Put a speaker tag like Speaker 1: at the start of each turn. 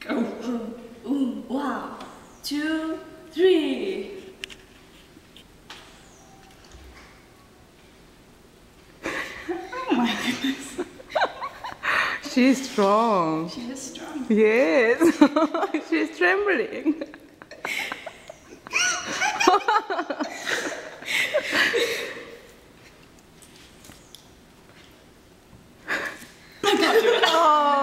Speaker 1: Go. Um, wow. Oh my goodness.
Speaker 2: She's strong.
Speaker 1: She is strong.
Speaker 2: Yes. She's trembling. I can't do it. Oh.